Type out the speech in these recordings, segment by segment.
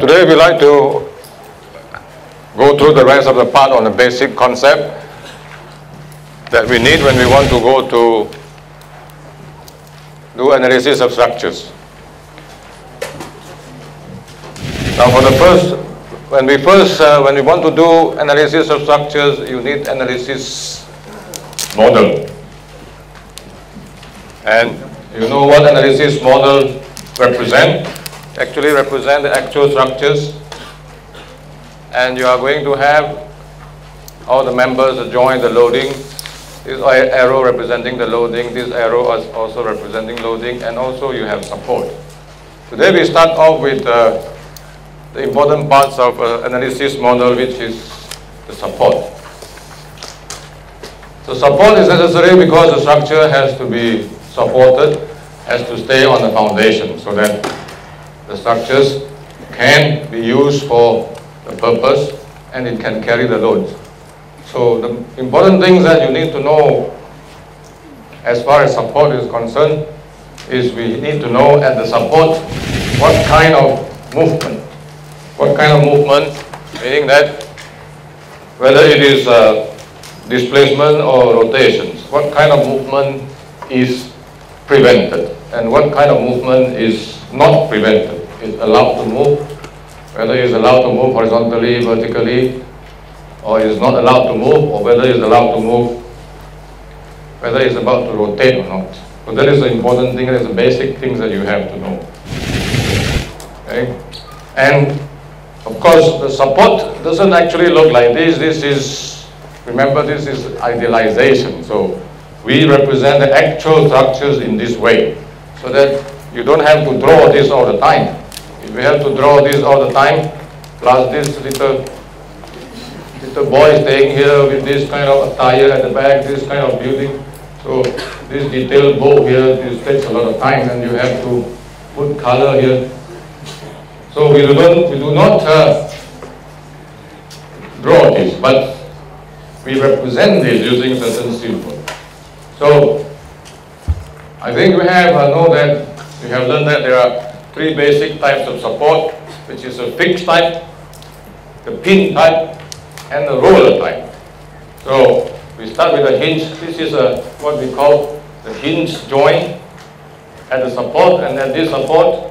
Today we like to go through the rest of the part on the basic concept that we need when we want to go to do analysis of structures. Now for the first, when we first, uh, when we want to do analysis of structures, you need analysis model. And you know what analysis model represent? Actually represent the actual structures. And you are going to have all the members join the loading. This arrow representing the loading, this arrow is also representing loading, and also you have support. Today we start off with uh, the important parts of uh, analysis model, which is the support. So support is necessary because the structure has to be supported, has to stay on the foundation so that the structures can be used for the purpose and it can carry the loads. So the important things that you need to know as far as support is concerned is we need to know at the support what kind of movement, what kind of movement, meaning that whether it is uh, displacement or rotations. What kind of movement is prevented and what kind of movement is not prevented, is allowed to move, whether it is allowed to move horizontally, vertically, or is not allowed to move, or whether it is allowed to move, whether it's about to rotate or not. So that is the important thing, that is the basic things that you have to know. Okay? And of course, the support doesn't actually look like this. This is Remember, this is idealization. So we represent the actual structures in this way, so that you don't have to draw this all the time. You have to draw this all the time, plus this little little boy staying here with this kind of attire at the back, this kind of building, so this detailed bow here, this takes a lot of time, and you have to put color here. So we do not, we do not uh, draw this, but we represent this using certain symbol. So I think we have uh, know that we have learned that there are three basic types of support, which is a fixed type, the pin type, and the roller type. So we start with a hinge. This is a, what we call the hinge joint at the support, and at this support,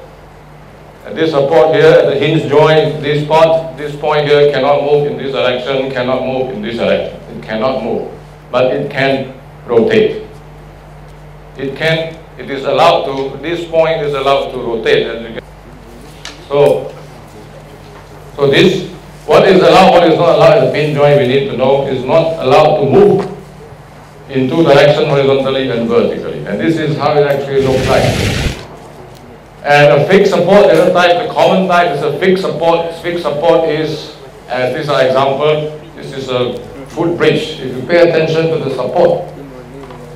at this support here, at the hinge joint, this part, this point here cannot move in this direction, cannot move in this direction It cannot move, but it can rotate. It can, it is allowed to, this point is allowed to rotate. So, so this, what is allowed, what is not allowed, the pin joint we need to know, is not allowed to move in two directions, horizontally and vertically. And this is how it actually looks like. And a fixed support, the type, the common type is a fixed support. Fixed support is, as this is an example, this is a footbridge, if you pay attention to the support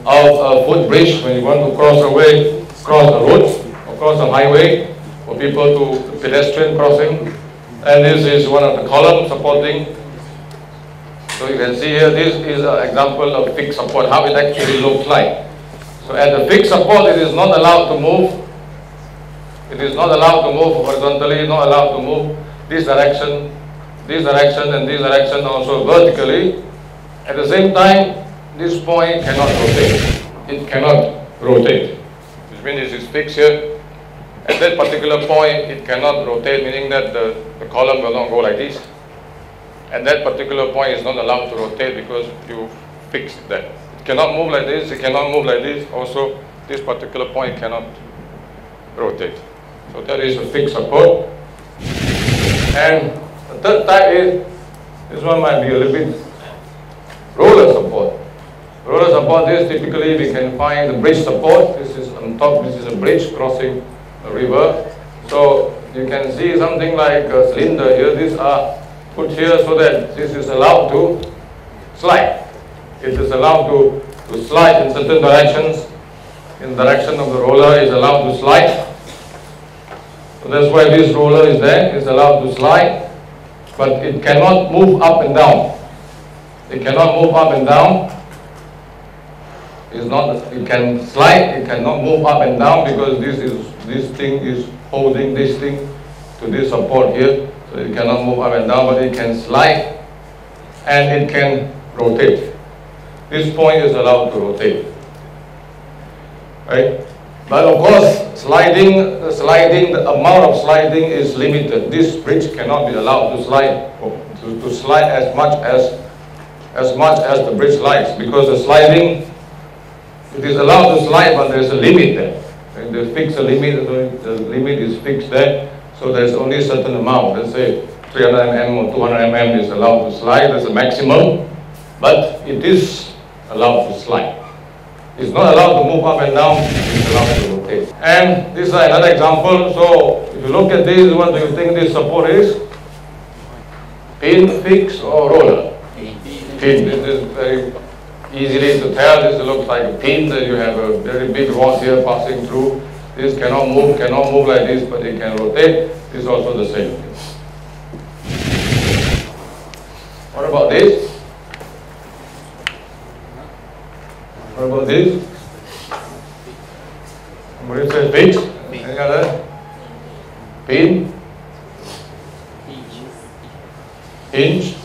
of a footbridge when you want to cross a way, cross the road, across a highway, for people to pedestrian crossing, and this is one of the columns supporting. So you can see here, this is an example of fixed support, how it actually looks like. So at the fixed support, it is not allowed to move. It is not allowed to move horizontally, not allowed to move this direction, this direction, and this direction also vertically. At the same time, this point cannot rotate. It cannot rotate. Which means it is fixed here. At that particular point, it cannot rotate, meaning that the, the column will not go like this. At that particular point, it's not allowed to rotate because you fixed that. It cannot move like this, it cannot move like this. Also, this particular point cannot rotate. So that is a fixed support. And the third type is, this one might be a little bit roller support. Roller support is typically we can find the bridge support. This is on top, this is a bridge crossing a river. So you can see something like a cylinder here. These are put here so that this is allowed to slide. It is allowed to, to slide in certain directions. In the direction of the roller is allowed to slide. So that's why this roller is there, is allowed to slide, but it cannot move up and down. It cannot move up and down. It's not, it can slide, it cannot move up and down because this is, this thing is holding this thing to this support here. So it cannot move up and down, but it can slide and it can rotate. This point is allowed to rotate. Right? But of course, sliding, sliding, the amount of sliding is limited. This bridge cannot be allowed to slide, to, to slide as much as, as much as the bridge slides, because the sliding, it is allowed to slide, but there's a limit there. And they fix a limit, the limit is fixed there, so there's only a certain amount. Let's say 300 mm or 200 mm is allowed to slide, that's a maximum, but it is allowed to slide. It's not allowed to move up and down, it's allowed to rotate. And this is another example. So if you look at this, what do you think this support is? Pin, fix or roller? Pin. This is very easily to tell. This looks like a pin that you have a very big rod here passing through. This cannot move, cannot move like this, but it can rotate. This is also the same thing. What about this? What about this? Somebody says fix? Any other? Pin? Hinge?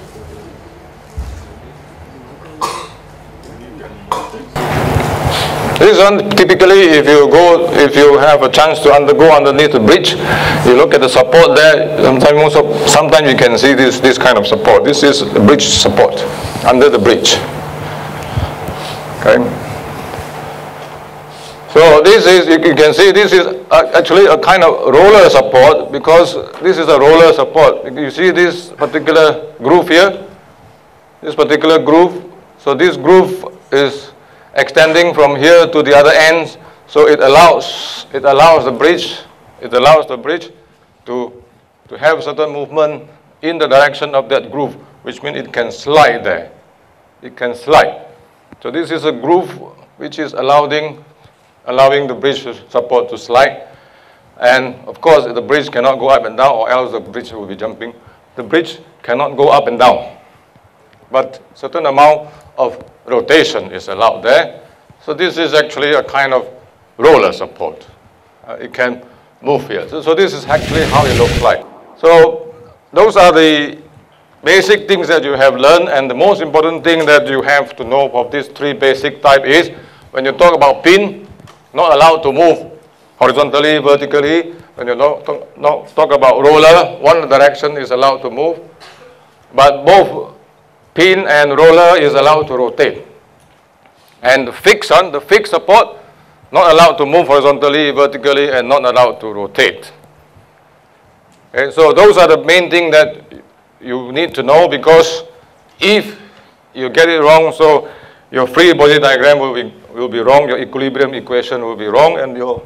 This one typically if you go if you have a chance to undergo underneath the bridge, you look at the support there, sometimes also sometimes you can see this this kind of support. This is bridge support under the bridge. Okay. So this is, you can see this is actually a kind of roller support because this is a roller support. You see this particular groove here? This particular groove. So this groove is extending from here to the other end. So it allows, it allows the bridge, it allows the bridge to, to have certain movement in the direction of that groove, which means it can slide there. It can slide. So this is a groove which is allowing, allowing the bridge support to slide. And of course, the bridge cannot go up and down or else the bridge will be jumping. The bridge cannot go up and down. But certain amount of rotation is allowed there. So this is actually a kind of roller support. Uh, it can move here. So, so this is actually how it looks like. So those are the basic things that you have learned and the most important thing that you have to know of these three basic type is when you talk about pin, not allowed to move horizontally, vertically. When you talk, about roller, one direction is allowed to move. But both pin and roller is allowed to rotate. And the fixed on, the fixed support, not allowed to move horizontally, vertically, and not allowed to rotate. And so those are the main things that you need to know because if you get it wrong, so your free body diagram will be, will be wrong, your equilibrium equation will be wrong, and your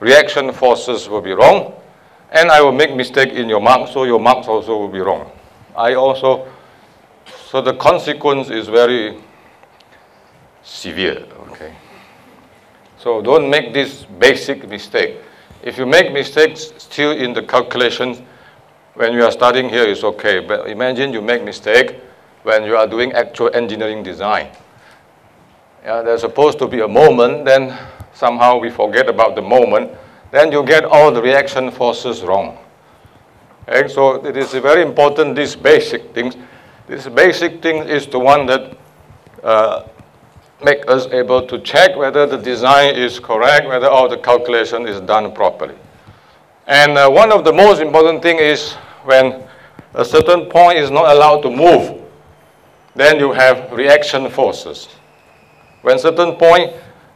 reaction forces will be wrong. And I will make mistake in your marks, so your marks also will be wrong. I also so the consequence is very severe, okay? So don't make this basic mistake. If you make mistakes still in the calculations, when you are studying here, it's okay. But imagine you make mistake when you are doing actual engineering design. Yeah, there's supposed to be a moment, then somehow we forget about the moment, then you get all the reaction forces wrong. Okay? So it is very important, these basic things, this basic thing is the one that uh, make us able to check whether the design is correct, whether all the calculation is done properly. And uh, one of the most important thing is when a certain point is not allowed to move, then you have reaction forces. When certain point,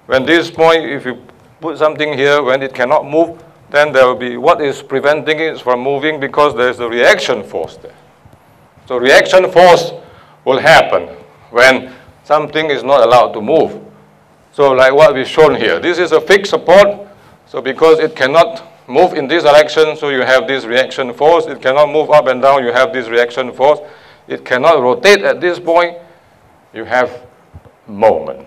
when this point, if you put something here, when it cannot move, then there will be what is preventing it from moving because there's a reaction force there. So reaction force will happen when something is not allowed to move. So like what we've shown here, this is a fixed support. So because it cannot move in this direction, so you have this reaction force. It cannot move up and down, you have this reaction force. It cannot rotate at this point, you have moment.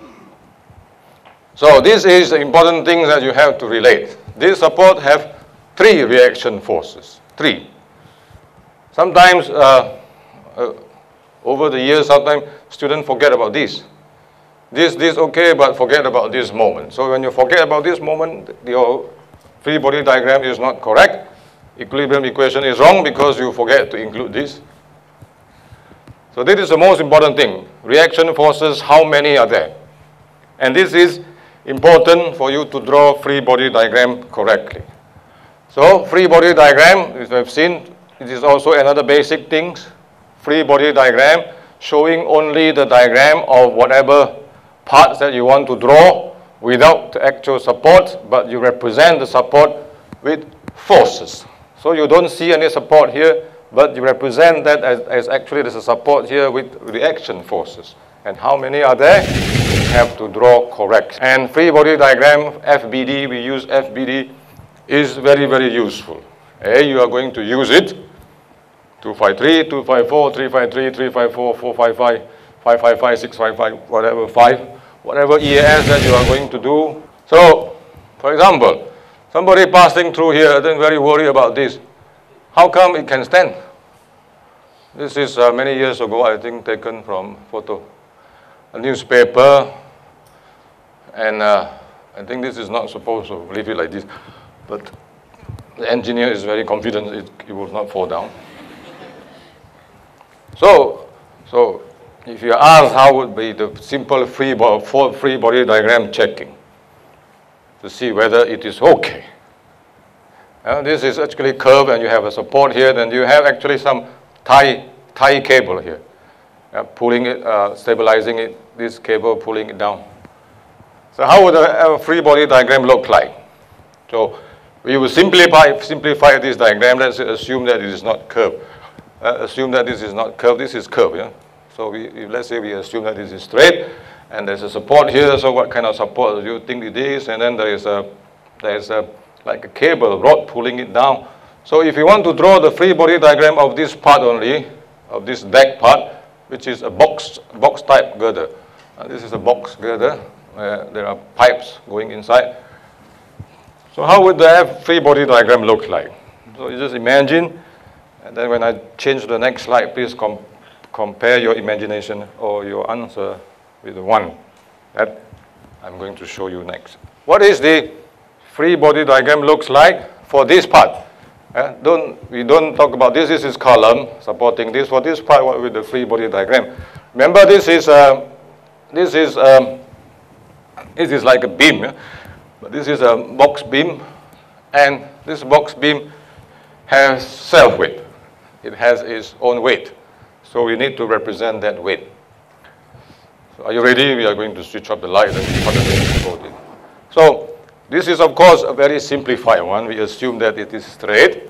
So this is the important thing that you have to relate. This support have three reaction forces, three. Sometimes uh, uh, over the years, sometimes students forget about this. This, this okay, but forget about this moment. So when you forget about this moment, your free body diagram is not correct. equilibrium equation is wrong because you forget to include this. So this is the most important thing. Reaction forces, how many are there? And this is important for you to draw free body diagram correctly. So free body diagram, as we've seen, it is also another basic things. Free body diagram showing only the diagram of whatever parts that you want to draw without the actual support, but you represent the support with forces. So you don't see any support here, but you represent that as, as actually there's a support here with reaction forces. And how many are there? You have to draw correct. And free body diagram, FBD, we use FBD, is very, very useful. A, you are going to use it. 253, 254, 353, 354, 455, 555, 655, whatever, 5, whatever EAS that you are going to do. So, for example, somebody passing through here, then very worried about this. How come it can stand? This is uh, many years ago, I think, taken from photo, a newspaper, and uh, I think this is not supposed to leave it like this, but the engineer is very confident it, it will not fall down. So, so if you ask how would be the simple free, bo free body diagram checking to see whether it is okay. Uh, this is actually curved and you have a support here, then you have actually some tie, tie cable here. Uh, pulling it, uh, stabilizing it, this cable pulling it down. So how would a, a free body diagram look like? So we will simplify, simplify this diagram. Let's assume that it is not curved. Uh, assume that this is not curved, this is curved. Yeah? So we, if, let's say we assume that this is straight, and there's a support here, so what kind of support do you think it is? And then there is a, there is a, like a cable, rod pulling it down. So if you want to draw the free body diagram of this part only, of this deck part, which is a box, box type girder. Uh, this is a box girder, where there are pipes going inside. So how would the free body diagram look like? So you just imagine, and then when I change the next slide, please com compare your imagination or your answer with the one that I'm going to show you next. What is the free body diagram looks like for this part? Uh, don't, we don't talk about this. This is column supporting this. For this part, what with the free body diagram? Remember, this is uh, this is um, this is like a beam. Yeah? But this is a box beam, and this box beam has self weight. It has its own weight. So we need to represent that weight. So are you ready? We are going to switch off the light and So this is of course a very simplified one. We assume that it is straight.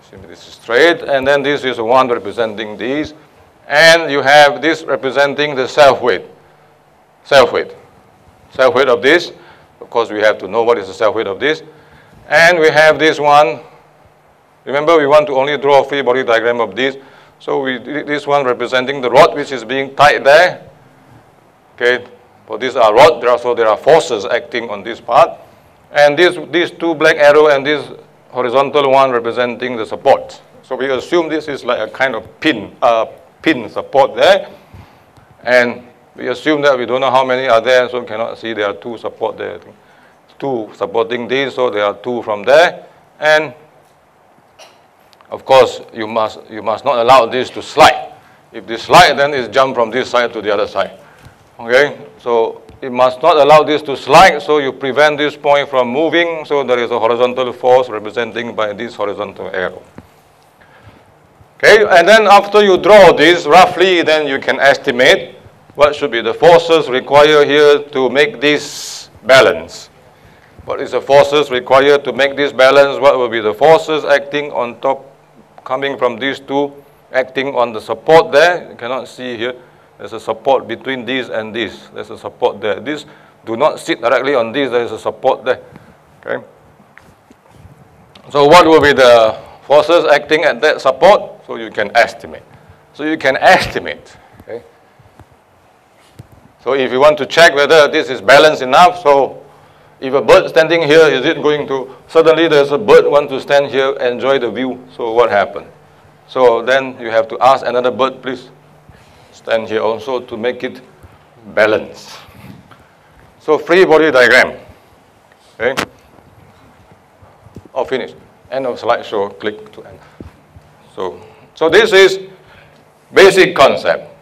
Assume this is straight, and then this is one representing these, and you have this representing the self weight. Self weight. Self weight of this. Of course, we have to know what is the self weight of this. And we have this one. Remember, we want to only draw a free body diagram of this. So we this one representing the rod which is being tied there. Okay, for these are rod, there are, so there are forces acting on this part. And this, these two black arrow and this horizontal one representing the support. So we assume this is like a kind of pin, uh, pin support there. And we assume that we don't know how many are there, so we cannot see there are two support there. Two supporting this, so there are two from there. And of course, you must, you must not allow this to slide. If this slide, then it's jump from this side to the other side. Okay, so it must not allow this to slide, so you prevent this point from moving, so there is a horizontal force representing by this horizontal arrow. Okay, and then after you draw this, roughly, then you can estimate what should be the forces required here to make this balance. What is the forces required to make this balance? What will be the forces acting on top coming from these two, acting on the support there. You cannot see here. There's a support between these and this. There's a support there. This do not sit directly on this. There is a support there. Okay. So what will be the forces acting at that support? So you can estimate. So you can estimate. Okay. So if you want to check whether this is balanced enough, so if a bird standing here, is it going to, suddenly there's a bird want to stand here, enjoy the view, so what happened? So then you have to ask another bird, please stand here also to make it balance. So free body diagram, okay? Oh, finish. End of slideshow, click to end. So, so this is basic concept.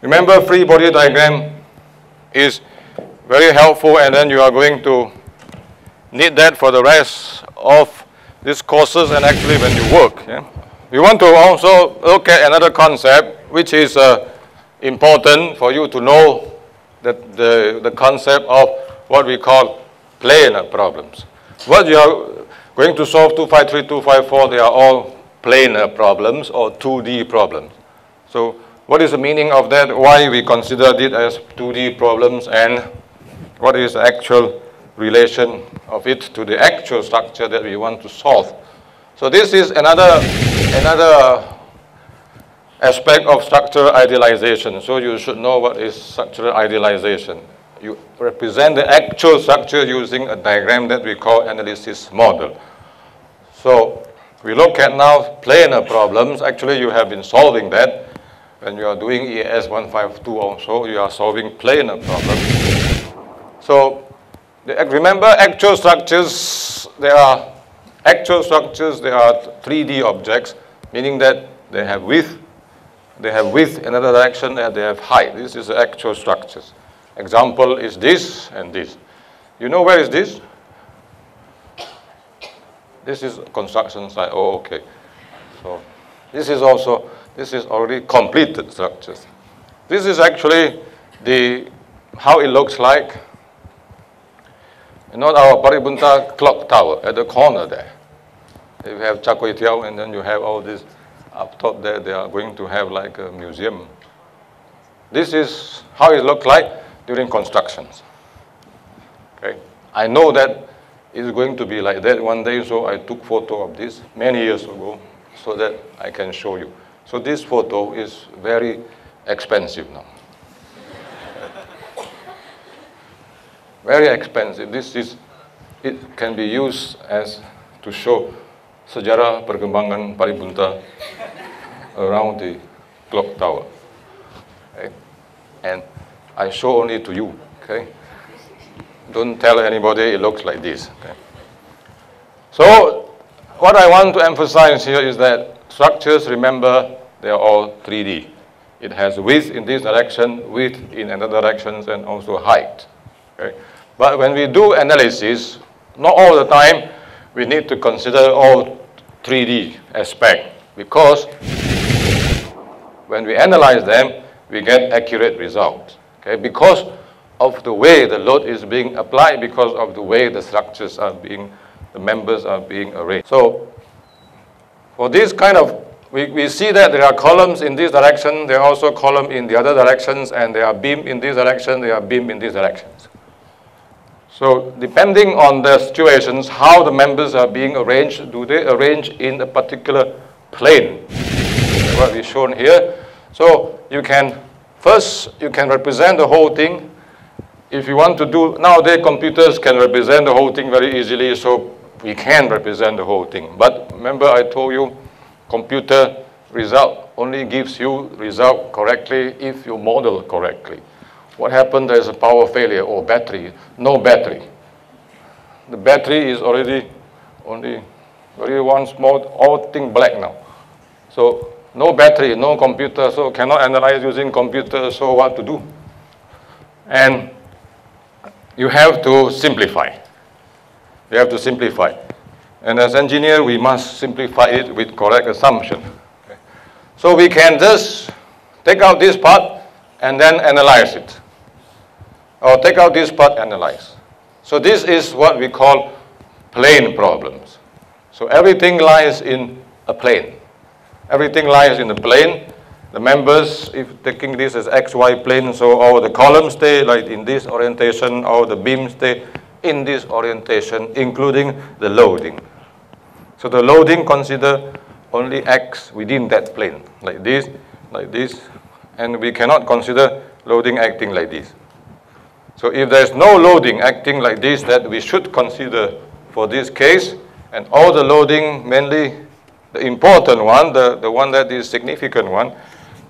Remember free body diagram is very helpful and then you are going to need that for the rest of these courses and actually when you work. Yeah? We want to also look at another concept which is uh, important for you to know that the, the concept of what we call planar problems. What you are going to solve 253, 254, they are all planar problems or 2D problems. So what is the meaning of that? Why we consider it as 2D problems and what is the actual relation of it to the actual structure that we want to solve? So this is another, another aspect of structural idealization. So you should know what is structural idealization. You represent the actual structure using a diagram that we call analysis model. So we look at now planar problems. Actually, you have been solving that when you are doing ES 152 also, you are solving planar problems. So remember actual structures, there are actual structures, there are 3D objects, meaning that they have width, they have width in another direction, and they have height. This is the actual structures. Example is this and this. You know where is this? This is construction site. Oh, okay. So this is also this is already completed structures. This is actually the how it looks like. Know our Paribunta clock tower at the corner there. You have Teow and then you have all this up top there. They are going to have like a museum. This is how it looked like during constructions. Okay, I know that it's going to be like that one day, so I took photo of this many years ago so that I can show you. So this photo is very expensive now. Very expensive. This is, it can be used as to show sejarah perkembangan Paribunta around the clock tower. Okay? And I show only to you, okay? Don't tell anybody it looks like this, okay? So, what I want to emphasize here is that structures, remember, they are all 3D. It has width in this direction, width in another direction, and also height. Okay? But when we do analysis, not all the time we need to consider all 3D aspect because when we analyze them, we get accurate results. Okay? Because of the way the load is being applied, because of the way the structures are being, the members are being arranged. So for this kind of we, we see that there are columns in this direction, there are also columns in the other directions, and there are beam in this direction, there are beam in these directions. So depending on the situations, how the members are being arranged, do they arrange in a particular plane? What is shown here. So you can, first, you can represent the whole thing. If you want to do, nowadays computers can represent the whole thing very easily, so we can represent the whole thing. But remember I told you, computer result only gives you result correctly if you model correctly. What happened, there's a power failure or battery, no battery. The battery is already only very one small, all thing black now. So no battery, no computer, so cannot analyze using computer, so what to do? And you have to simplify. You have to simplify. And as engineer, we must simplify it with correct assumption. Okay. So we can just take out this part and then analyze it. Or take out this part, analyze. So this is what we call plane problems. So everything lies in a plane. Everything lies in the plane. The members, if taking this as XY plane, so all the columns stay like in this orientation, all the beams stay in this orientation, including the loading. So the loading consider only x within that plane, like this, like this, and we cannot consider loading acting like this. So if there's no loading acting like this that we should consider for this case, and all the loading, mainly the important one, the, the one that is significant one,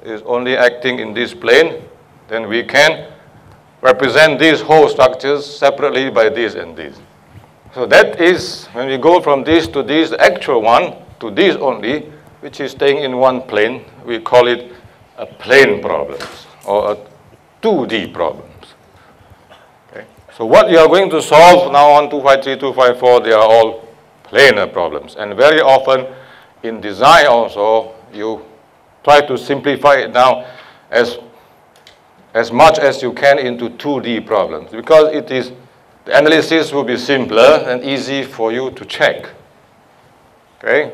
is only acting in this plane, then we can represent these whole structures separately by this and this. So that is, when we go from this to this, actual one to this only, which is staying in one plane, we call it a plane problem or a 2D problems. So what you are going to solve now on 253, 254, they are all planar problems. And very often in design also, you try to simplify it now as, as much as you can into 2D problems because it is, the analysis will be simpler and easy for you to check. Okay?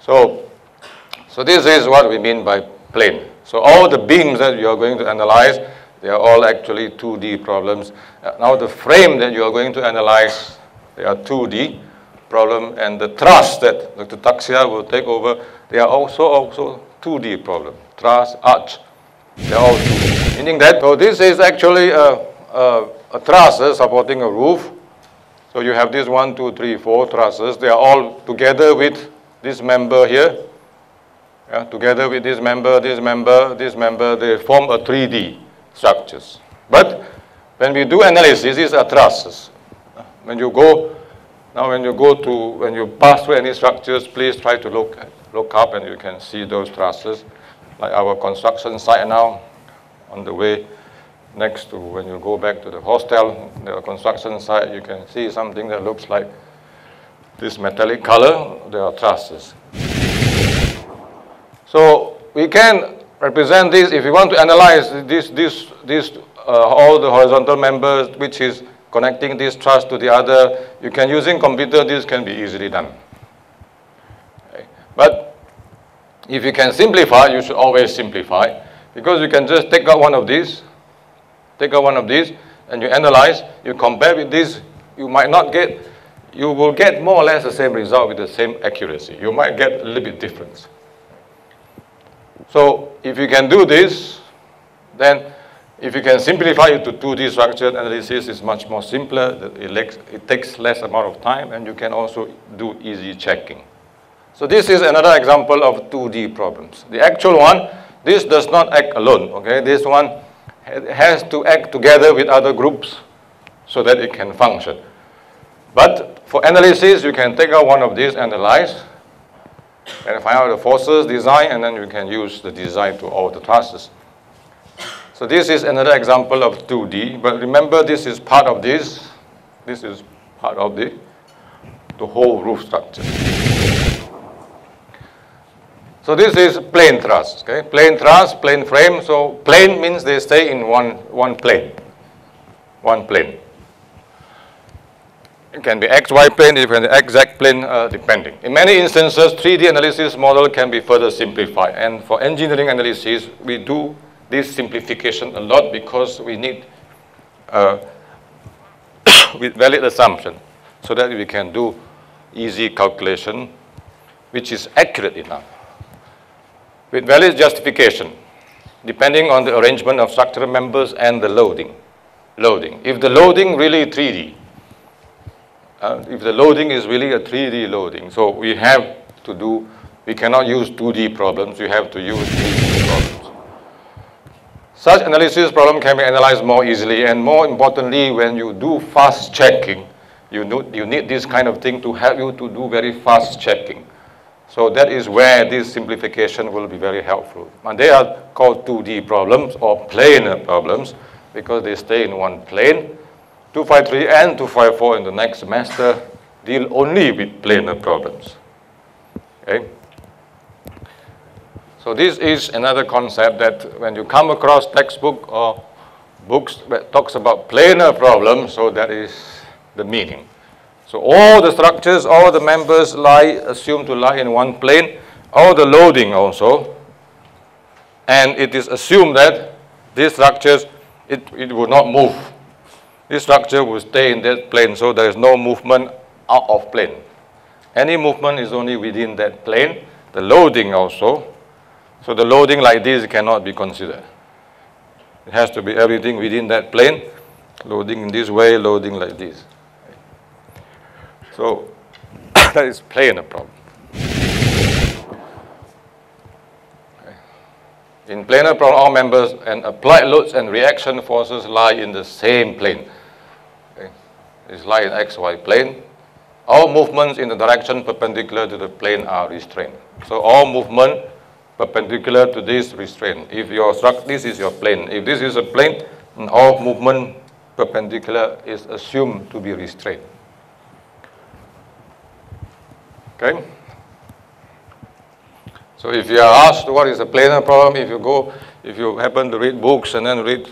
So, so this is what we mean by plane. So all the beams that you are going to analyze, they are all actually 2D problems. Uh, now the frame that you are going to analyze, they are 2D problem, and the truss that Dr. Taxia will take over, they are also also 2D problem. Truss, arch, they are all 2D. Meaning that, so this is actually a, a, a supporting a roof. So you have these one, two, three, four trusses. They are all together with this member here. Yeah, together with this member, this member, this member, they form a 3D structures. But when we do analysis, these are trusses. When you go, now when you go to, when you pass through any structures, please try to look, look up and you can see those trusses. Like our construction site now, on the way next to, when you go back to the hostel, the construction site, you can see something that looks like this metallic color, there are trusses. So we can represent this, if you want to analyze this, this, this uh, all the horizontal members, which is connecting this truss to the other, you can, using computer, this can be easily done. Okay. But if you can simplify, you should always simplify, because you can just take out one of these, take out one of these, and you analyze, you compare with this, you might not get, you will get more or less the same result with the same accuracy. You might get a little bit difference. So if you can do this, then if you can simplify it to 2D structured analysis, it's much more simpler. It, takes less amount of time, and you can also do easy checking. So this is another example of 2D problems. The actual one, this does not act alone, okay? This one has to act together with other groups so that it can function. But for analysis, you can take out one of these, analyze, and find out the forces design, and then you can use the design to all the trusses. So this is another example of 2D, but remember this is part of this. This is part of the, the whole roof structure. So this is plane truss, okay? Plane truss, plane frame. So plane means they stay in one, one plane, one plane. It can be XY plane, it can be XZ plane, uh, depending. In many instances, 3D analysis model can be further simplified. And for engineering analysis, we do this simplification a lot because we need uh, valid assumption so that we can do easy calculation which is accurate enough. With valid justification, depending on the arrangement of structural members and the loading. Loading. If the loading really 3D, uh, if the loading is really a 3D loading, so we have to do, we cannot use 2D problems, we have to use 3D problems. Such analysis problem can be analyzed more easily and more importantly, when you do fast checking, you, know, you need this kind of thing to help you to do very fast checking. So that is where this simplification will be very helpful. And they are called 2D problems or planar problems because they stay in one plane 253 and 254 in the next semester deal only with planar problems. Okay? So this is another concept that when you come across textbook or books that talks about planar problems, so that is the meaning. So all the structures, all the members lie, assumed to lie in one plane, all the loading also, and it is assumed that these structures, it, it will not move this structure will stay in that plane, so there is no movement out of plane. Any movement is only within that plane. The loading also. So the loading like this cannot be considered. It has to be everything within that plane. Loading in this way, loading like this. So that is planar problem. In planar problem, all members and applied loads and reaction forces lie in the same plane is lie in xy plane. all movements in the direction perpendicular to the plane are restrained. So all movement perpendicular to this restraint. If your this is your plane. If this is a plane, all movement perpendicular is assumed to be restrained. Okay? So if you are asked what is a planar problem, if you go, if you happen to read books and then read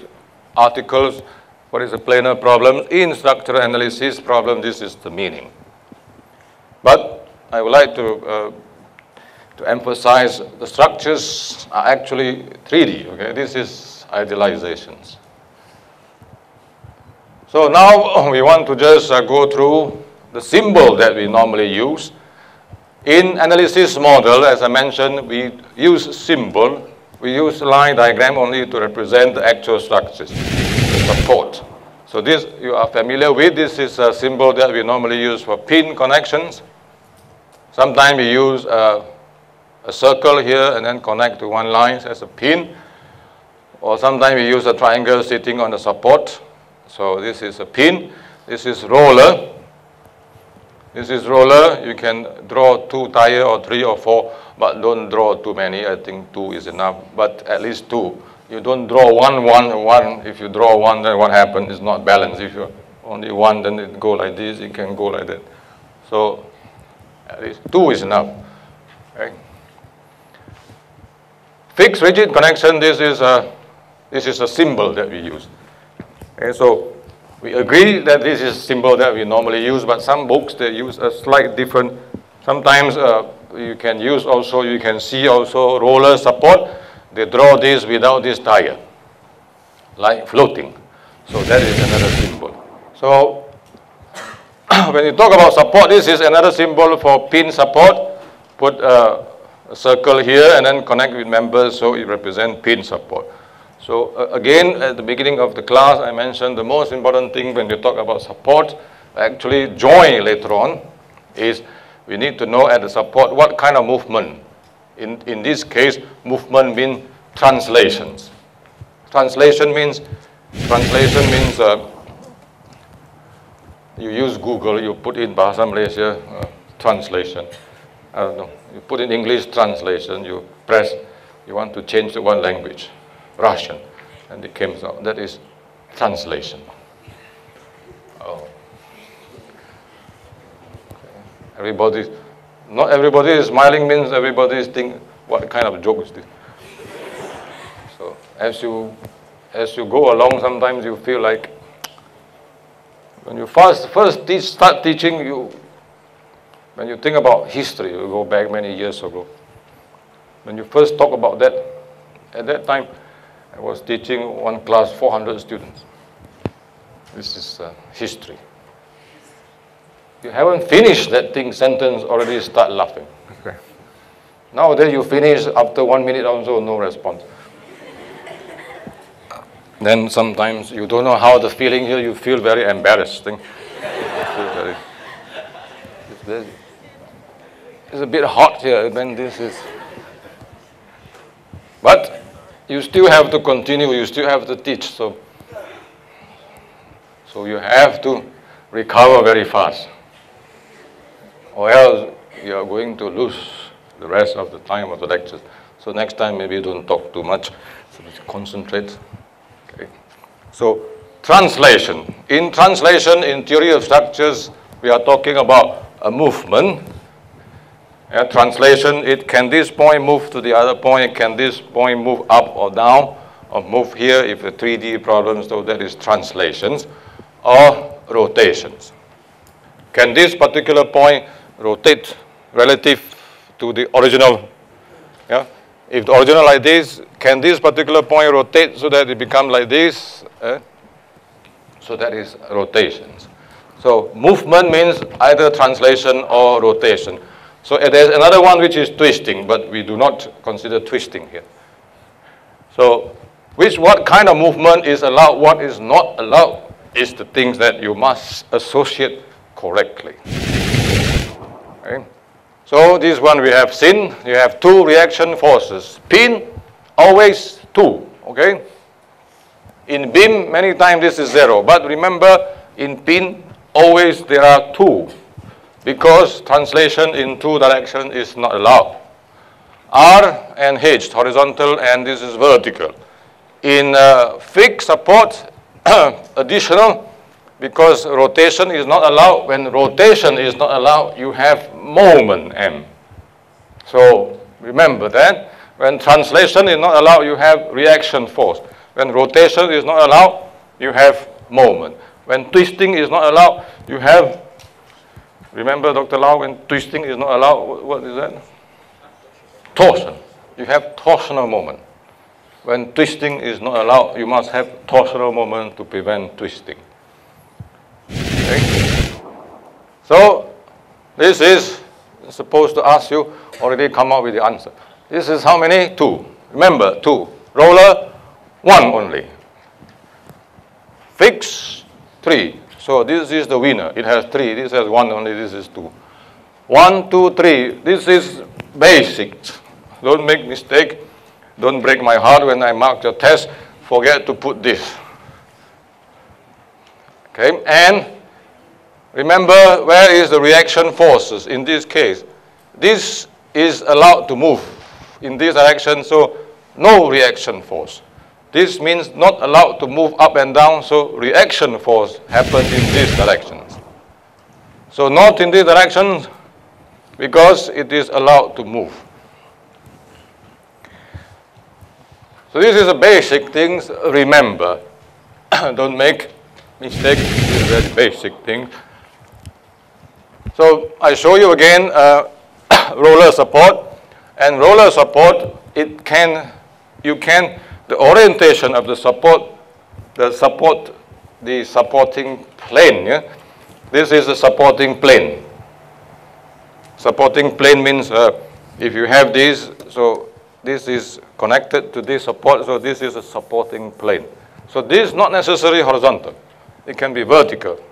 articles, what is a planar problem? In structural analysis problem, this is the meaning. But I would like to, uh, to emphasize the structures are actually 3D, okay? This is idealizations. So now we want to just uh, go through the symbol that we normally use. In analysis model, as I mentioned, we use symbol. We use line diagram only to represent the actual structures, support. So this you are familiar with. This is a symbol that we normally use for pin connections. Sometimes we use a, a circle here and then connect to one line as a pin. Or sometimes we use a triangle sitting on the support. So this is a pin. This is roller. This is roller. You can draw two tire or three or four, but don't draw too many. I think two is enough, but at least two. You don't draw one, one, one. If you draw one, then what happens is not balanced. If you only one, then it go like this. It can go like that. So at least two is enough. Okay. Fixed rigid connection, this is a, this is a symbol that we use. Okay, so we agree that this is a symbol that we normally use, but some books, they use a slight different. Sometimes uh, you can use also, you can see also roller support. They draw this without this tire, like floating. So that is another symbol. So when you talk about support, this is another symbol for pin support. Put a, a circle here and then connect with members so it represents pin support. So uh, again, at the beginning of the class, I mentioned the most important thing when you talk about support, actually join later on, is we need to know at the support what kind of movement. In, in this case, movement means translations. Translation means, translation means uh, you use Google, you put in Bahasa Malaysia uh, translation. I don't know. You put in English translation, you press, you want to change to one language, Russian, and it comes out. That is translation. Oh. Everybody, not everybody is smiling means everybody is thinking, what kind of joke is this? So as you, as you go along, sometimes you feel like when you first, first teach, start teaching, you, when you think about history, you go back many years ago. When you first talk about that, at that time, I was teaching one class, 400 students. This is uh, history. You haven't finished that thing, sentence, already start laughing. Okay. Nowadays, you finish after one minute also, no response. Then sometimes you don't know how the feeling here, you feel very embarrassed. Very, it's, it's a bit hot here, then this is. But you still have to continue, you still have to teach. So, so you have to recover very fast. Or else you are going to lose the rest of the time of the lectures. So next time maybe you don't talk too much, so concentrate. Okay. So translation. In translation, in theory of structures, we are talking about a movement. Translation, it can this point move to the other point, can this point move up or down, or move here if a 3D problem, so that is translations, or rotations. Can this particular point rotate relative to the original? Yeah? If the original like this, can this particular point rotate so that it becomes like this? Eh? So that is rotations. So movement means either translation or rotation. So eh, there's another one which is twisting, but we do not consider twisting here. So which what kind of movement is allowed, what is not allowed is the things that you must associate correctly. Okay? So this one we have seen, you have two reaction forces. Pin, always two, okay? In beam, many times this is zero, but remember, in pin, always there are two. Because translation in two directions is not allowed. R and H, horizontal, and this is vertical. In uh, fixed support, additional, because rotation is not allowed. When rotation is not allowed, you have moment M. So remember that. When translation is not allowed, you have reaction force. When rotation is not allowed, you have moment. When twisting is not allowed, you have, remember Dr. Lau, when twisting is not allowed, what is that? Torsion. You have torsional moment. When twisting is not allowed, you must have torsional moment to prevent twisting. Okay? So, this is supposed to ask you, already come up with the answer. This is how many? Two. Remember, two. Roller, one only. Fix, three. So this is the winner. It has three. This has one only. This is two. One, two, three. This is basic. Don't make mistake. Don't break my heart when I mark your test. Forget to put this. Okay, and remember where is the reaction forces in this case? This is allowed to move in this direction, so no reaction force. This means not allowed to move up and down, so reaction force happens in this direction. So not in this direction because it is allowed to move. So this is a basic things. Remember, don't make mistake. This is very basic thing. So I show you again uh, roller support, and roller support it can you can the orientation of the support the support the supporting plane. Yeah? This is a supporting plane. Supporting plane means uh, if you have this, so this is connected to this support, so this is a supporting plane. So this is not necessarily horizontal. It can be vertical.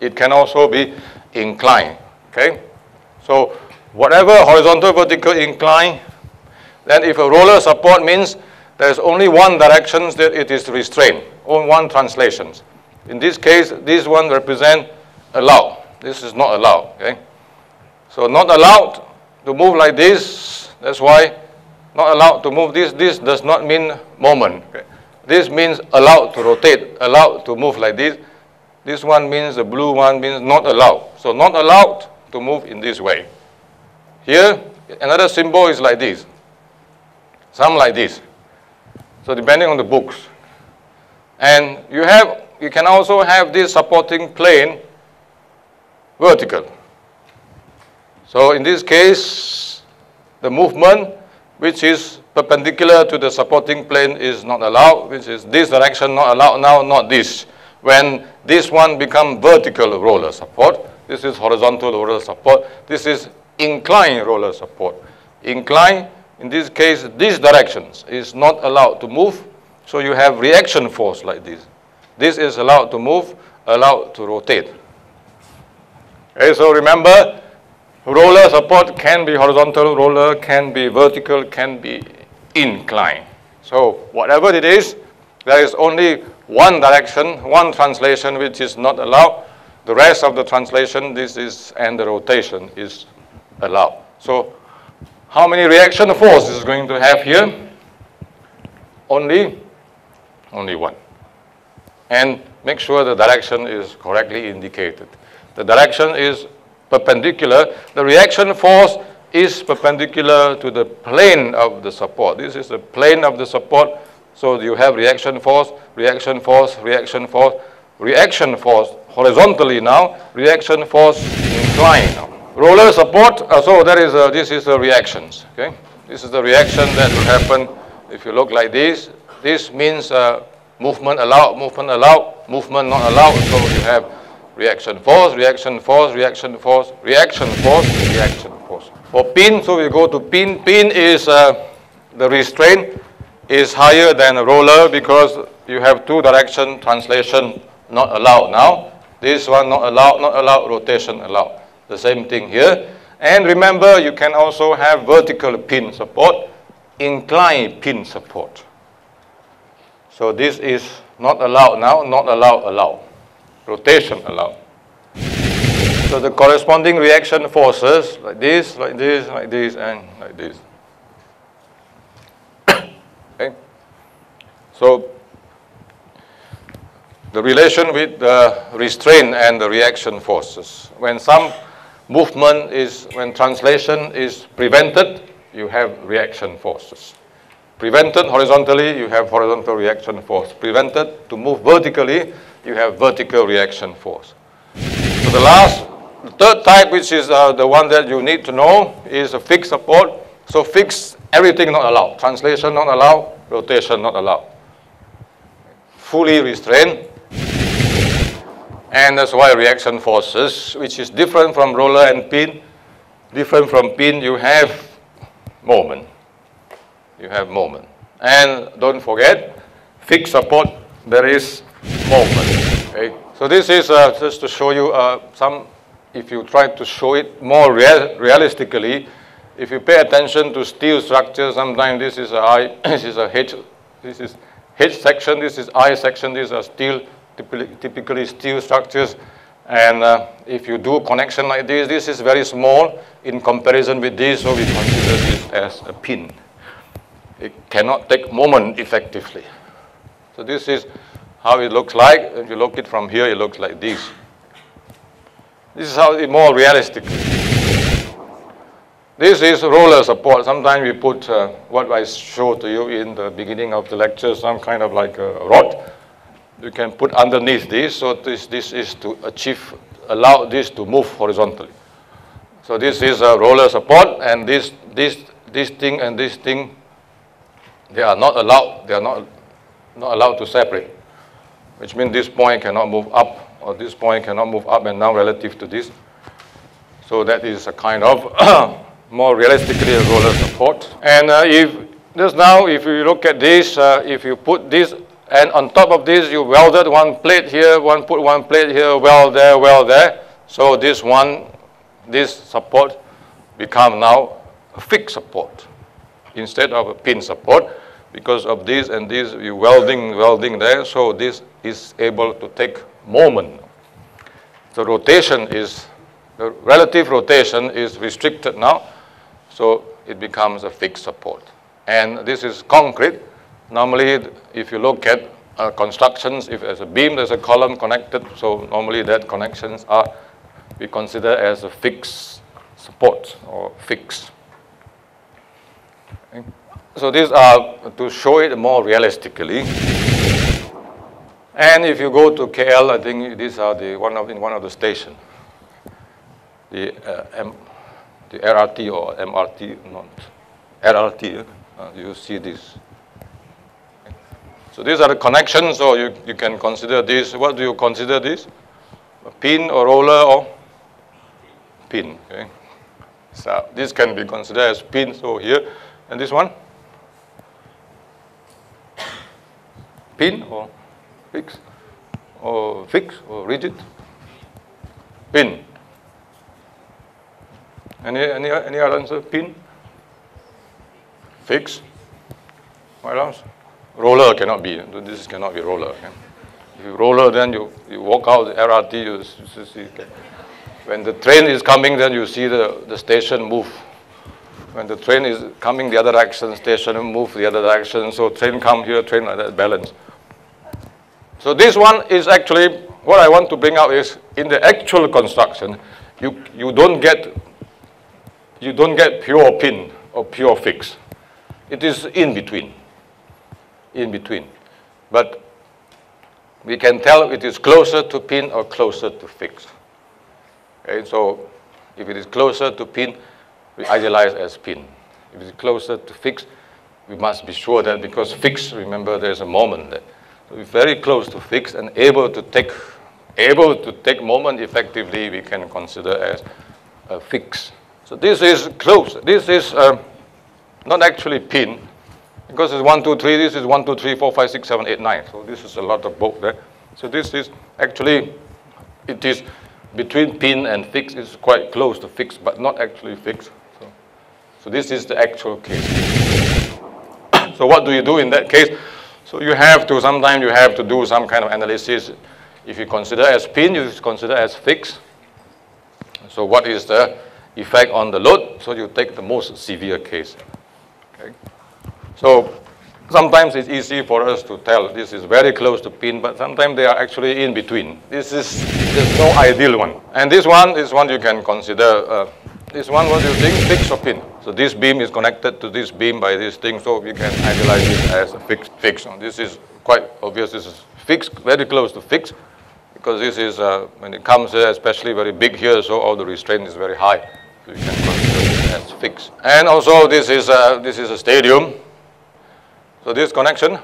It can also be inclined, okay? So whatever horizontal, vertical, incline, then if a roller support means there's only one direction that it is restrained, only one translations. In this case, this one represent allow. This is not allowed, okay? So not allowed to move like this, that's why not allowed to move this. This does not mean moment. Okay? This means allowed to rotate, allowed to move like this. This one means the blue one means not allowed. So not allowed to move in this way. Here, another symbol is like this. Some like this. So depending on the books. And you have, you can also have this supporting plane vertical. So in this case, the movement which is perpendicular to the supporting plane is not allowed, which is this direction not allowed now, not this. When this one become vertical roller support, this is horizontal roller support, this is inclined roller support. Incline, in this case, these directions is not allowed to move, so you have reaction force like this. This is allowed to move, allowed to rotate. Okay, so remember, Roller support can be horizontal, roller can be vertical, can be inclined. So whatever it is, there is only one direction, one translation which is not allowed. The rest of the translation, this is, and the rotation is allowed. So how many reaction force is going to have here? Only, only one. And make sure the direction is correctly indicated. The direction is perpendicular, the reaction force is perpendicular to the plane of the support. This is the plane of the support. So you have reaction force, reaction force, reaction force, reaction force horizontally now, reaction force inclined. Roller support, uh, so that is, uh, this is the reactions, okay? This is the reaction that will happen if you look like this. This means uh, movement allowed, movement allowed, movement not allowed. So you have reaction force, reaction force, reaction force, reaction force, reaction force. For pin, so we go to pin. Pin is uh, the restraint is higher than a roller because you have two direction translation not allowed now. This one not allowed, not allowed, rotation allowed. The same thing here. And remember, you can also have vertical pin support, inclined pin support. So this is not allowed now, not allowed, allowed rotation allowed. So the corresponding reaction forces, like this, like this, like this, and like this. okay? So the relation with the restraint and the reaction forces. When some movement is, when translation is prevented, you have reaction forces. Prevented horizontally, you have horizontal reaction force. Prevented to move vertically, you have vertical reaction force. So the last, the third type, which is uh, the one that you need to know, is a fixed support. So fixed, everything not allowed. Translation not allowed, rotation not allowed. Fully restrained, and that's why reaction forces, which is different from roller and pin, different from pin, you have moment. You have moment. And don't forget, fixed support, there is moment. Okay? So this is uh, just to show you uh, some, if you try to show it more real, realistically, if you pay attention to steel structure, sometimes this is a I, this is a H, this is H section, this is I section, these are steel typically steel structures. And uh, if you do connection like this, this is very small in comparison with this, so we consider this as a pin. It cannot take moment effectively. So this is how it looks like. If you look it from here, it looks like this. This is how it more realistic. This is roller support. Sometimes we put uh, what I showed to you in the beginning of the lecture, some kind of like a rod you can put underneath this. So this, this is to achieve, allow this to move horizontally. So this is a roller support and this, this, this thing and this thing, they are not allowed, they are not, not allowed to separate, which means this point cannot move up or this point cannot move up and down relative to this. So that is a kind of more realistically a roller support. And uh, if just now, if you look at this, uh, if you put this and on top of this, you welded one plate here, one put one plate here, weld there, weld there. So this one, this support become now a fixed support instead of a pin support because of this and this, you welding, welding there. So this is able to take moment. The rotation is, the relative rotation is restricted now. So it becomes a fixed support. And this is concrete. Normally, if you look at uh, constructions, if there's a beam, there's a column connected, so normally that connections are, we consider as a fixed support or fixed. Okay. So these are to show it more realistically. And if you go to KL, I think these are the one of in one of the station, the uh, M, the LRT or MRT, not LRT. Uh, you see this. So these are the connections, so you, you can consider this. What do you consider this? A pin or roller or pin, okay? So this can be considered as pin, so here. And this one? Pin or fix? Or fix or rigid? Pin. Any, any, any other answer? Pin? Fix? What else? Roller cannot be, this cannot be roller. Okay? If you roller, then you, you walk out the LRT, you, you see, okay. when the train is coming, then you see the, the station move. When the train is coming the other direction, station move the other direction, so train come here, train like that, balance. So this one is actually, what I want to bring out is, in the actual construction, you, you don't get you don't get pure pin or pure fix. It is in between in between. But we can tell it is closer to pin or closer to fix. Okay, so if it is closer to pin, we idealize as pin. If it is closer to fix, we must be sure that because fix, remember there's a moment there. So if very close to fix and able to take able to take moment effectively, we can consider as a fix. So this is close. This is uh, not actually pin, because it's 1, 2, 3, this is 1, 2, 3, 4, 5, 6, 7, 8, 9. So this is a lot of bulk there. So this is actually, it is between pin and fix, it's quite close to fix, but not actually fixed. So, so this is the actual case. so what do you do in that case? So you have to, sometimes you have to do some kind of analysis. If you consider as pin, you consider as fix. So what is the effect on the load? So you take the most severe case. Okay. So sometimes it's easy for us to tell this is very close to pin, but sometimes they are actually in between. This is there's no ideal one. And this one is one you can consider. Uh, this one, what you think? Fix or pin? So this beam is connected to this beam by this thing, so we can idealize it as a fixed fix. This is quite obvious. This is fixed, very close to fixed, because this is, uh, when it comes here, especially very big here, so all the restraint is very high. So you can consider it as fixed. And also this is, uh, this is a stadium. So this connection,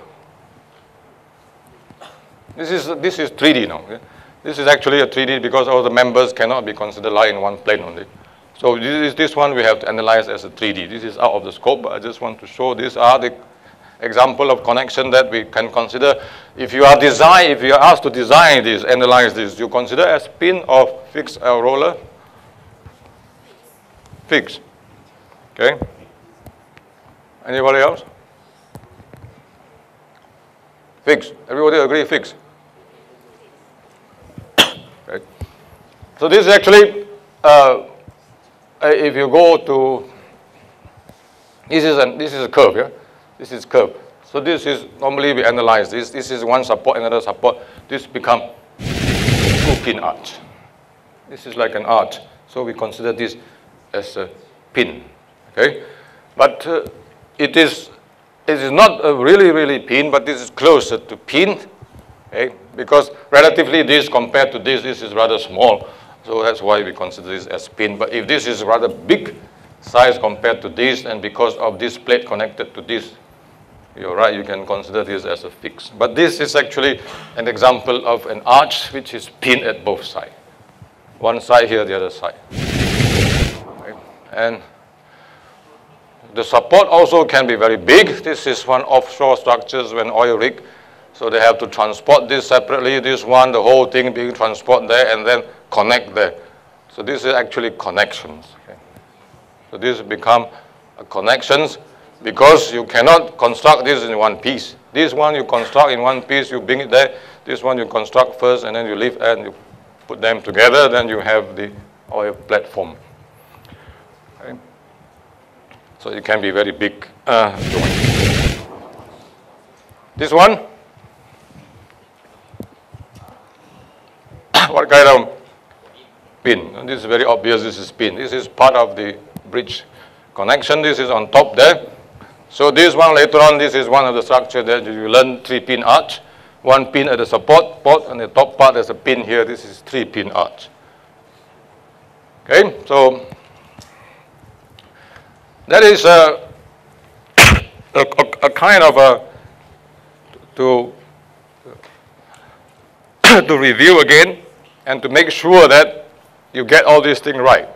this is, this is 3D now. Okay? This is actually a 3D because all the members cannot be considered lie in one plane only. So this is this one we have to analyze as a 3D. This is out of the scope, but I just want to show these are the example of connection that we can consider. If you are design, if you are asked to design this, analyze this, you consider as pin of fixed roller, fixed. Okay. Anybody else? Fixed. Everybody agree fixed? okay. So this is actually uh, if you go to, this is, a this is a curve, yeah? This is curve. So this is, normally we analyze this. This is one support, another support. This become two-pin arch. This is like an arch. So we consider this as a pin, okay? But uh, it is it is not really, really pin, but this is closer to pin, okay? Because relatively this compared to this, this is rather small. So that's why we consider this as pin. But if this is rather big size compared to this, and because of this plate connected to this, you're right, you can consider this as a fix. But this is actually an example of an arch which is pinned at both sides. One side here, the other side. Okay. And the support also can be very big. This is one offshore structures when oil rig. So they have to transport this separately. This one, the whole thing being transported there, and then connect there. So this is actually connections. Okay. So this become connections because you cannot construct this in one piece. This one you construct in one piece, you bring it there. This one you construct first and then you leave and you put them together, then you have the oil platform. Okay. So it can be very big uh, This one, what kind of pin. And this is very obvious, this is pin. This is part of the bridge connection. This is on top there. So this one later on, this is one of the structure that you learn three pin arch. One pin at the support port and the top part there's a pin here. This is three pin arch. Okay, so that is a, a, a, a kind of a, to, to review again and to make sure that you get all these things right.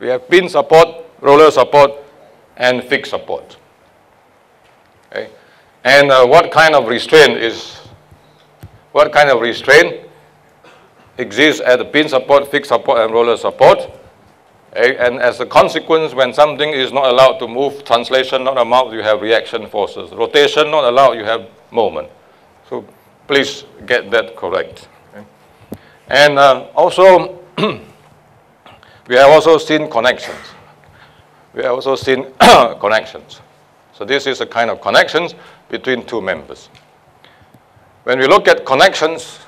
We have pin support, roller support, and fixed support. Okay? And uh, what kind of restraint is, what kind of restraint exists at the pin support, fixed support, and roller support? Okay? And as a consequence, when something is not allowed to move, translation not allowed, you have reaction forces. Rotation not allowed, you have moment. So please get that correct. Okay? And uh, also, we have also seen connections. We have also seen connections. So this is a kind of connections between two members. When we look at connections,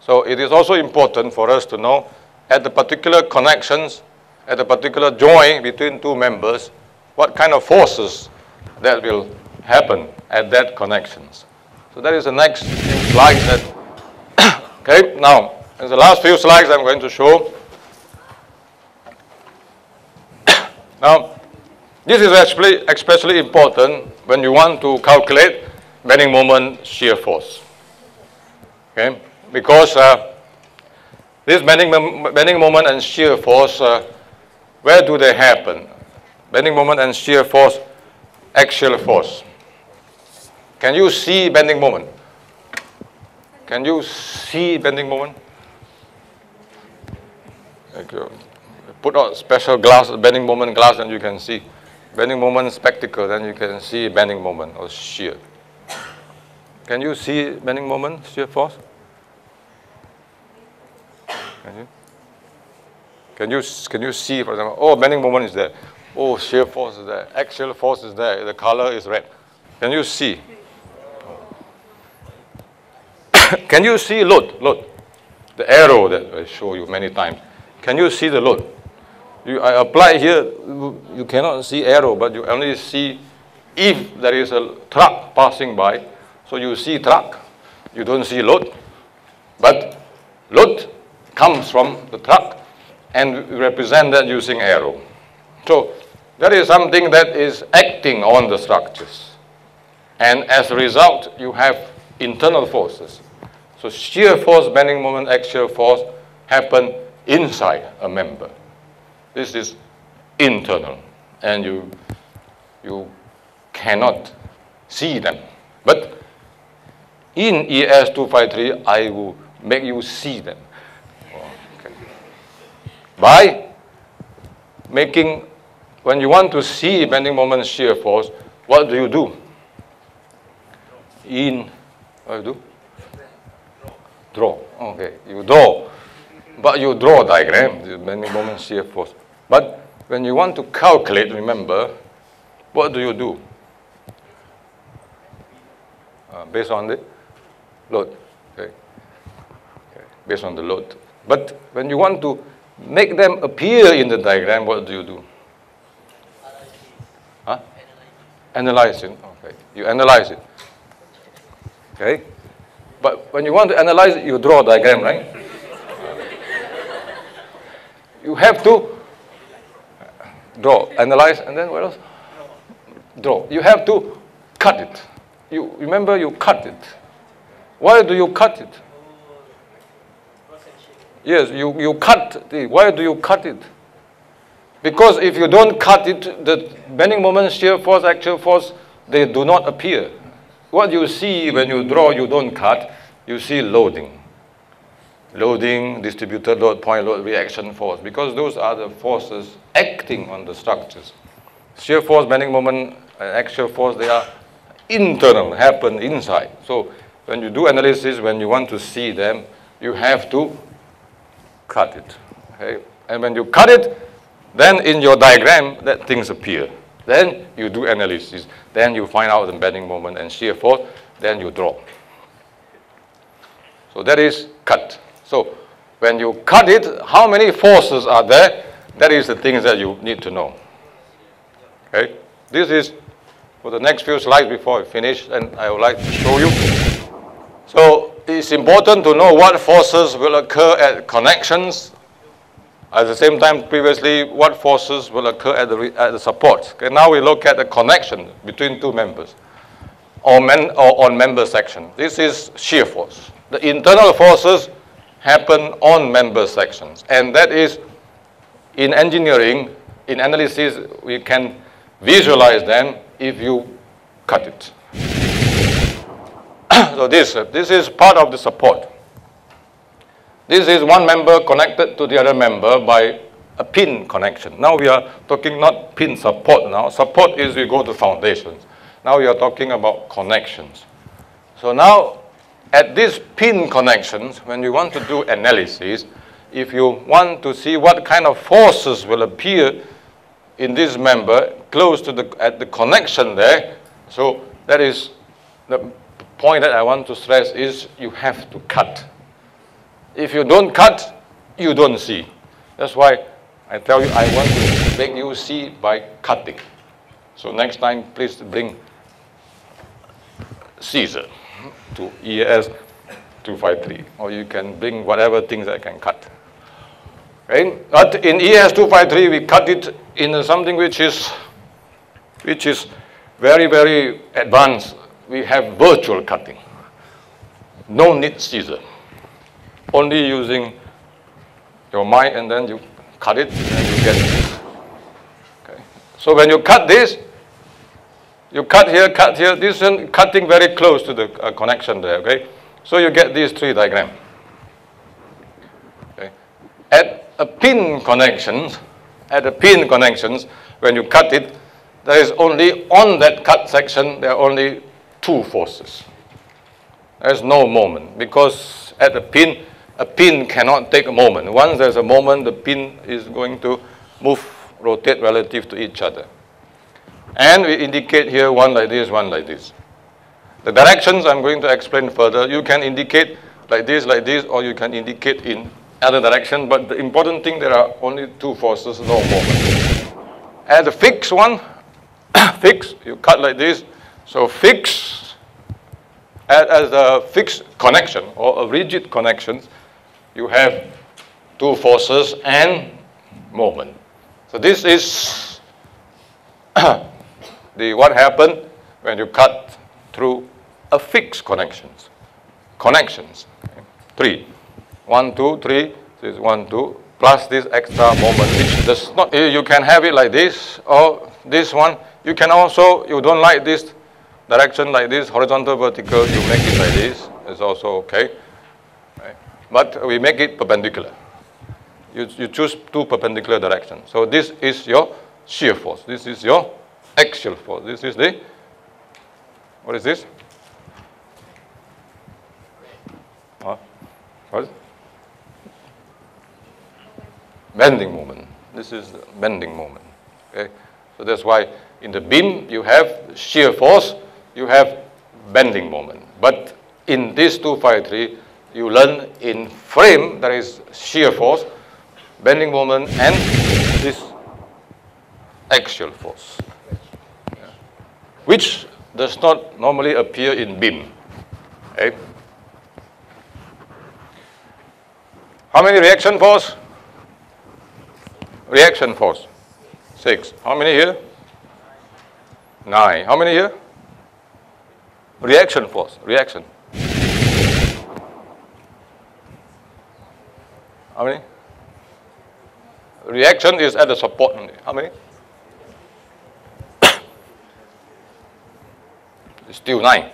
so it is also important for us to know at the particular connections, at a particular joint between two members, what kind of forces that will happen at that connections. So that is the next slide that, okay, now in the last few slides I'm going to show. now, this is especially, especially important when you want to calculate bending moment shear force. Okay, because uh, this bending, bending moment and shear force, uh, where do they happen? Bending moment and shear force, axial force. Can you see bending moment? Can you see bending moment? Put on special glass, bending moment glass, and you can see bending moment spectacle, then you can see bending moment or shear. Can you see bending moment, shear force? Can you? Can you, can you see, for example, oh, bending moment is there. Oh, shear force is there. Axial force is there. The color is red. Can you see? Can you see load? Load. The arrow that I show you many times. Can you see the load? You, I apply here, you cannot see arrow, but you only see if there is a truck passing by. So you see truck, you don't see load. But load comes from the truck and represent that using arrow. So that is something that is acting on the structures. And as a result, you have internal forces. So shear force, bending moment, axial force happen inside a member. This is internal, and you, you cannot see them. But in EAS 253, I will make you see them. By making, when you want to see bending moment shear force, what do you do? In, what do you do? Draw. Okay, you draw. But you draw a diagram, the bending moment shear force. But when you want to calculate, remember, what do you do? Uh, based on the load. Okay. okay. Based on the load. But when you want to make them appear in the diagram, what do you do? Huh? Analyze it. Okay. You analyze it. Okay. But when you want to analyze it, you draw a diagram, right? you have to draw, analyze, and then what else? Draw. You have to cut it. You remember you cut it. Why do you cut it? Yes, you, you cut the, why do you cut it? Because if you don't cut it, the bending moment, shear force, axial force, they do not appear. What you see when you draw, you don't cut, you see loading. Loading, distributed load, point load, reaction force, because those are the forces acting on the structures. Shear force, bending moment, uh, and axial force, they are internal, happen inside. So when you do analysis, when you want to see them, you have to cut it. Okay? And when you cut it, then in your diagram, that things appear. Then you do analysis. Then you find out the bending moment and shear force. Then you draw. So that is cut. So when you cut it, how many forces are there? That is the things that you need to know. Okay? This is for the next few slides before I finish, and I would like to show you. So it's important to know what forces will occur at connections. At the same time, previously, what forces will occur at the, at the support. Okay, now we look at the connection between two members or, men, or on member section. This is shear force. The internal forces happen on member sections. And that is, in engineering, in analysis, we can visualize them if you cut it. so this, uh, this is part of the support. This is one member connected to the other member by a pin connection. Now we are talking not pin support now. Support is we go to foundations. Now we are talking about connections. So now at these pin connections, when you want to do analysis, if you want to see what kind of forces will appear in this member close to the, at the connection there, so that is the point that I want to stress is you have to cut. If you don't cut, you don't see. That's why I tell you I want to make you see by cutting. So next time, please bring scissor to EAS 253, or you can bring whatever things I can cut. Okay? But in EAS 253, we cut it in something which is, which is very, very advanced. We have virtual cutting. No need scissor. Only using your mind and then you cut it and you get this. Okay. So when you cut this, you cut here, cut here, this one cutting very close to the uh, connection there, okay? So you get these three diagrams. Okay. At a pin connections, at a pin connections, when you cut it, there is only, on that cut section, there are only two forces. There's no moment, because at the pin, a pin cannot take a moment. Once there's a moment, the pin is going to move, rotate relative to each other. And we indicate here one like this, one like this. The directions I'm going to explain further. You can indicate like this, like this, or you can indicate in other direction. But the important thing, there are only two forces, no moment. And the fixed one, fixed, you cut like this. So fix, as a fixed connection or a rigid connection, you have two forces and moment. So this is the what happened when you cut through a fixed connections. Connections. Okay. Three. One, two, three. This is one, two. Plus this extra moment, which does not, you can have it like this or this one. You can also, you don't like this direction like this, horizontal, vertical, you make it like this. It's also okay. Right? But we make it perpendicular. You, you choose two perpendicular directions. So this is your shear force. This is your axial force. This is the, what is this? What? Bending moment. This is the bending moment. Okay? So that's why in the beam you have shear force, you have bending moment. But in this 253, you learn in frame there is shear force, bending moment, and this axial force, which does not normally appear in beam. Okay? How many reaction force? Reaction force. Six. How many here? Nine. How many here? reaction force, reaction. How many? Reaction is at the support only. How many? it's still 9.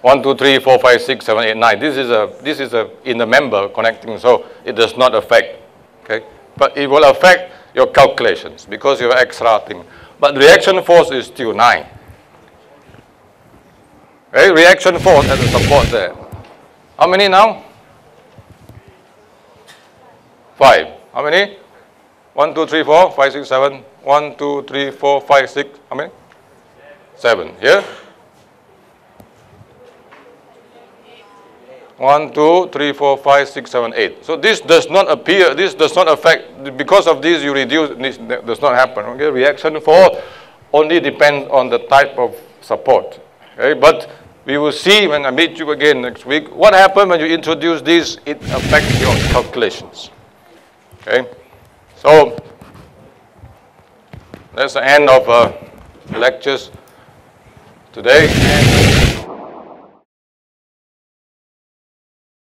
One, two, three, four, five, six, seven, eight, nine. This is, a, this is a, in the member connecting, so it does not affect. Okay? But it will affect your calculations because you have extra thing. But reaction force is still 9. Right, reaction force at the support there. How many now? Five. How many? One, two, three, four, five, six, seven. One, two, three, four, five, six. How many? Seven. Here? One, two, three, four, five, six, seven, eight. So this does not appear, this does not affect, because of this you reduce, this does not happen. Okay, reaction force only depends on the type of support. Okay, but we will see when I meet you again next week, what happens when you introduce this, it affects your calculations. Okay, so that's the end of uh, lectures today.